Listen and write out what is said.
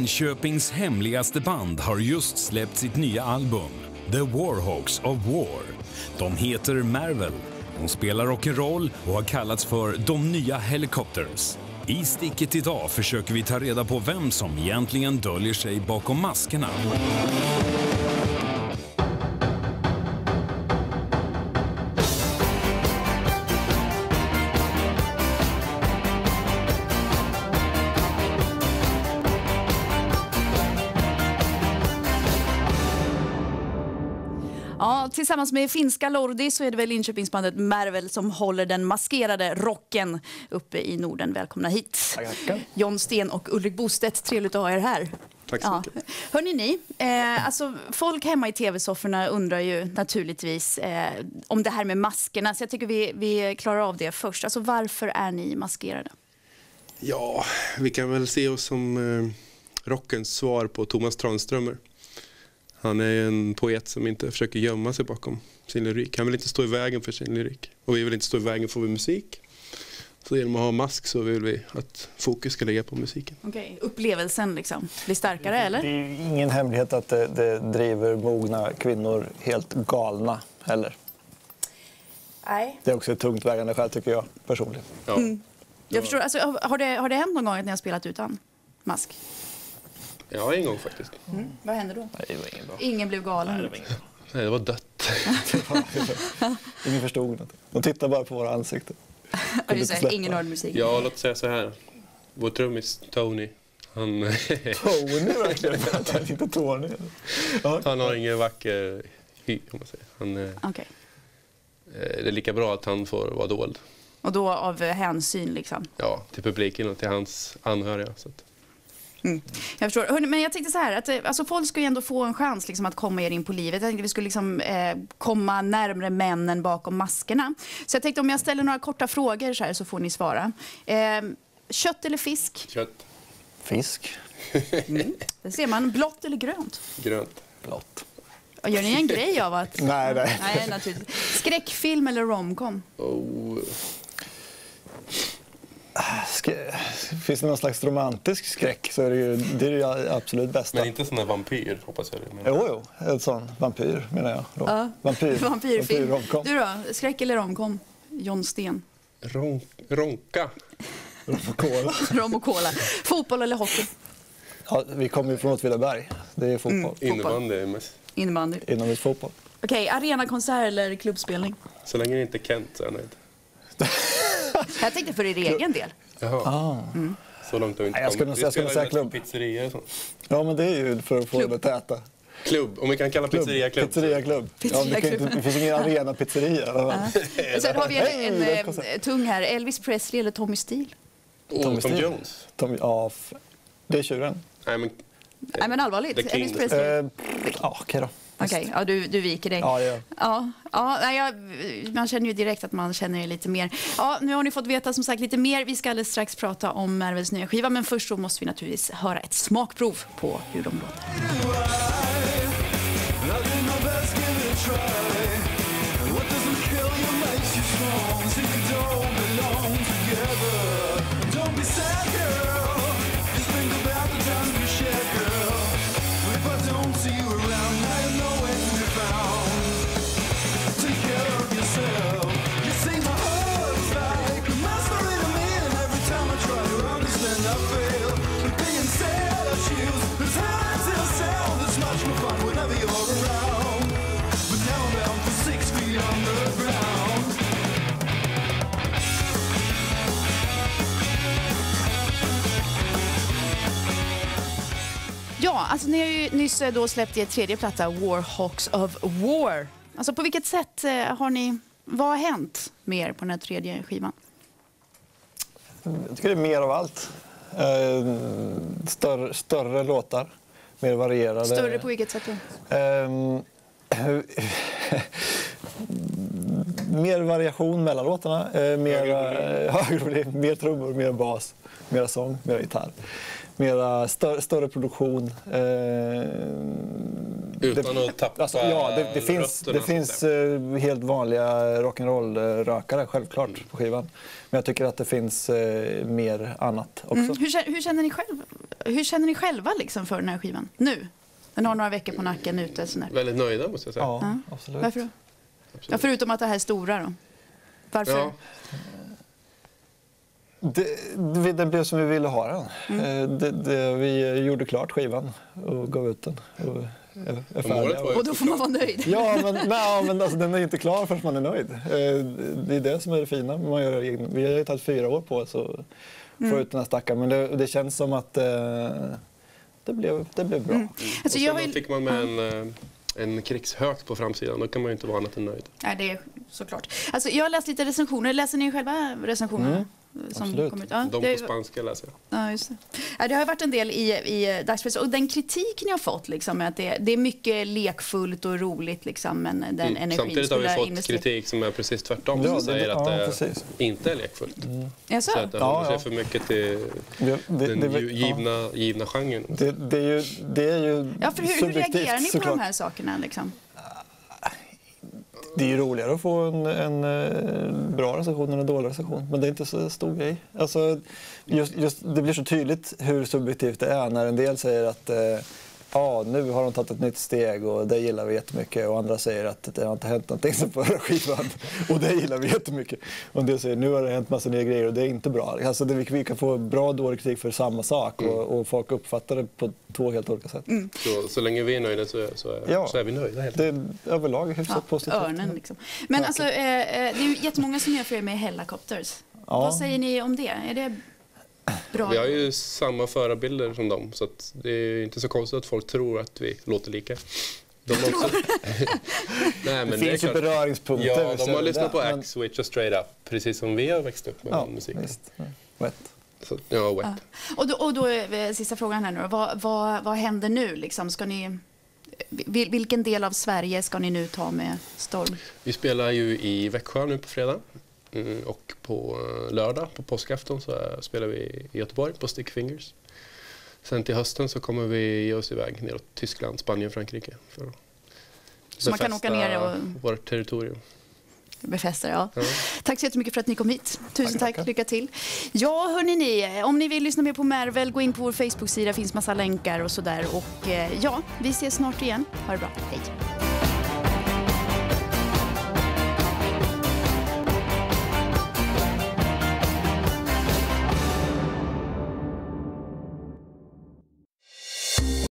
Linköpings hemligaste band har just släppt sitt nya album, The Warhawks of War. De heter Marvel. De spelar rock'n'roll och har kallats för De nya Helicopters. I sticket idag försöker vi ta reda på vem som egentligen döljer sig bakom maskerna. Tillsammans med finska Lordi så är det väl Linköpingsbandet Mervel som håller den maskerade rocken uppe i Norden. Välkomna hit. John Sten och Ulrik Bostedt, trevligt att ha er här. Tack så mycket. Hörrni ni, eh, alltså folk hemma i tv-sofforna undrar ju naturligtvis eh, om det här med maskerna. Så jag tycker vi, vi klarar av det först. Alltså varför är ni maskerade? Ja, vi kan väl se oss som eh, rockens svar på Thomas Tranströmer. Han är en poet som inte försöker gömma sig bakom sin lyrik. Han vill inte stå i vägen för sin lyrik. Och vi vill inte stå i vägen för vår musik. Så genom att ha mask så vill vi att fokus ska ligga på musiken. Okay. Upplevelsen liksom blir starkare eller? Det är ingen hemlighet att det, det driver mogna kvinnor helt galna heller. Nej. Det är också ett tungt vägande skäl tycker jag personligen. Ja. Jag förstår, alltså, har, det, har det hänt någon gång att ni har spelat utan mask? Ja, en gång faktiskt. Vad hände då? Nej, det var ingen bra. Ingen blev galen? Nej, det var dött. Ingen förstod något. De tittade bara på våra ansikten. Det, ingen hörde musik. Ja, låt säga så här. Vår trummis Tony, han, Tony verkligen. inte Tony. Ja. han har ingen vacker hy, om man säger. Han, eh, Okej. det är lika bra att han får vara dold. Och då av eh, hänsyn liksom? Ja, till publiken och till hans anhöriga. Så att, Jag förstår. Hörrni, men jag tänkte så här, att, eh, alltså, folk ska ju ändå få en chans liksom, att komma er in på livet. Jag tänkte vi skulle liksom, eh, komma närmare männen bakom maskerna. Så jag tänkte om jag ställer några korta frågor så här så får ni svara. Eh, kött eller fisk? kött, Fisk. Det ser man. Blått eller grönt? grönt. Blått. Och Gör ni en grej av att... Nej, nej. Nej, naturligtvis. Skräckfilm eller romcom? Oh, finns det någon slags romantisk skräck så är det ju det, är det absolut bästa. men inte sån där vampyr, hoppas jag. Men, Jo, jo. En sån vampyr menar jag. Då. Ja. Vampyr. Vampyrfilm. Vampyrromcom. Du då? Skräck eller romcom? John Sten. Ron, ronka. Cola. Rom och cola. Fotboll eller hockey? Ja, vi kommer ju från Åtvidaberg. Det är fotboll. Innebandy är mest. Innebandy. Inomhusfotboll. Okej, arenakonsert eller klubbspelning? Så länge det inte är Kent så är jag nöjd. Jag tänkte för er egen del. Jaha. Så långt har vi inte jag skulle kommit. jag skulle säga klubb. och sånt. Ja, men det är ju för att få Klubb. det att äta. Klubb, om vi kan kalla Klubb. pizzeria klubb. Pizzeriaklubb. Ja, men det, kan Pizzeriaklubb. inte, det finns ingen arena-pizzeria. Och Sen har vi en, en, det är eh, tung här. Elvis Presley eller Tommy Steele? Oh, Tommy Tom. Jones. Tom, ja, det är tjuren. Nej, men Nej men allvarligt. Elvis Presley. Eh, ja, okej då. Okej, ja, du, du viker dig. Ja, ja. Ja, ja, jag, man känner ju direkt att man känner er lite mer. Ja, nu har ni fått veta som sagt lite mer. Vi ska alldeles strax prata om Marvels nya skiva, men först så måste vi naturligtvis höra ett smakprov på hur de låter. Ja, alltså ni har ju nyss eh, då släppt er tredje platta, Warhawks of War. Alltså på vilket sätt eh, har ni, vad har hänt med er på den här tredje skivan? Jag tycker det är mer av allt. Eh, större, större låtar, mer varierade. Större på vilket sätt då? Ehm, mer variation mellan låtarna. Mer, högre mer trummor, mer bas, mer sång, mer gitarr. Mera större, större produktion. Eh, Utan att tappa alltså, ja, det, det finns, det finns eh, helt vanliga rock'n'roll-rökare, självklart, Mm. på skivan. Men jag tycker att det finns eh, mer annat också. Mm. Hur, hur, känner ni själv, hur känner ni själva liksom för den här skivan? Nu? Den har några veckor på nacken ute. Sån där. Väldigt nöjda måste jag säga. Ja, Ja. absolut. Varför då? Ja, förutom att det här är stora då. Varför? Ja. Det, den blev som vi ville ha den. Mm. Eh, Det, det, vi gjorde klart skivan och gav ut den. Och är, Och då får man vara nöjd. Ja, men, nej, men alltså, den är inte klar förrän man är nöjd. Eh, Det är det som är det fina. Man gör, egen- vi har ju tagit fyra år på oss att Mm. få ut den här stackaren. Men det, det känns som att eh, det, blev, det blev bra. Alltså, och sen fick man med en, en krigshök på framsidan. Då kan man ju inte vara annat än nöjd. Nej, det är såklart. Alltså, jag har läst lite recensioner. Läser ni själva recensionerna? Som absolut. kommer ut? Ja, De det, på spanska läser jag. ja, just det. Ja, det har varit en del i, i dagspress. Och den kritik ni har fått, liksom, är att det, det är mycket lekfullt och roligt, liksom, men den Mm. energin Samtidigt har vi fått investera- kritik som är precis tvärtom. Ja, som det- säger ja, att det precis. inte är lekfullt. Jaså? Så att det Ja, håller sig ja. för mycket till Det, det, den ja. givna, givna genren. Det, det, är ju, det är ju Ja, för hur, hur reagerar ni på såklart. de här sakerna? Liksom? Det är ju roligare att få en, en eh, bra recension än en dålig recension. Men det är inte så stor grej. Alltså, just, just, det blir så tydligt hur subjektivt det är när en del säger att eh, ja, nu har de tagit ett nytt steg och det gillar vi jättemycket. Och andra säger att det har inte hänt någonting sen förra skivan och det gillar vi jättemycket. Och en del säger nu har det hänt massa nya grejer och det är inte bra. Alltså, det, vi, vi kan få bra och dålig kritik för samma sak och, och folk uppfattar det på två helt olika sätt. Så, så länge vi är nöjda så, är- så, är, Ja. så är vi nöjda. Helt Det är överlag hyfsat Ja, positivt. örnen liksom. Men alltså, eh, eh, det är ju jättemånga som jämför med Hellacopters. Ja. Vad säger ni om det? Är det bra? Vi har ju samma förebilder som dem så att det är inte så konstigt att folk tror att vi låter lika. De har också... Nej, men Det finns ju klart. beröringspunkter. Ja, de har det lyssnat det, på men- Axe-Witch och Straight Up precis som vi har växt upp med Ja, musik. visst. Wet. Så, ja, wet. Och då, och då eh, sista frågan här nu. Vad, vad, vad händer nu? Liksom? Ska ni, vil, vilken del av Sverige ska ni nu ta med storm? Vi spelar ju i Växjö nu på fredag. Mm, och på eh, lördag, på påskafton, så eh, spelar vi i Göteborg på Stick Fingers. Sen till hösten så kommer vi ge oss iväg neråt Tyskland, Spanien, Frankrike. För att Så man kan åka befästa ner och- vårt territorium. Befäster, ja. Ja. Tack så jättemycket för att ni kom hit. Tusen tack, tackar. lycka till. Ja, hörni ni, om ni vill lyssna mer på Marvel, gå in på vår Facebook-sida, finns massa länkar och sådär. Och eh, ja, vi ses snart igen. Ha det bra, hej.